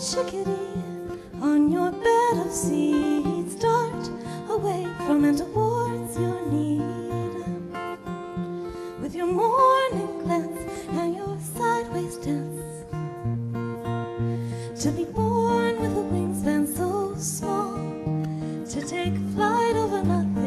chickadee, on your bed of seeds, dart away from and towards your need. With your morning glance and your sideways dance, to be born with a wingspan so small, to take flight over nothing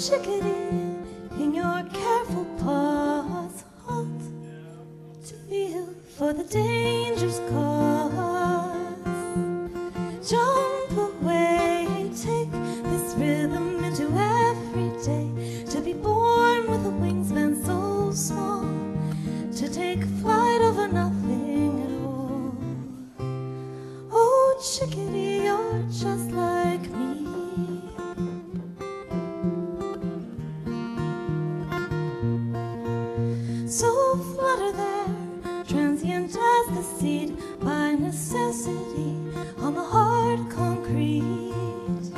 chickadee, in your careful paws, halt to feel for the danger's cause. Jump away, take this rhythm into every day. To be born with a wingspan so small, to take flight over nothing at all. Oh, chickadee, Flutter there, transient as the seed, by necessity on the hard concrete.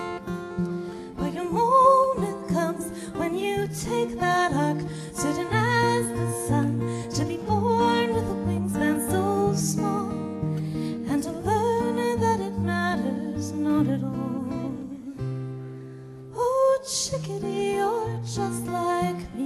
But your moment comes when you take that arc, certain as the sun, to be born with a wingspan so small, and to learn that it matters not at all. Oh, chickadee, you're just like me.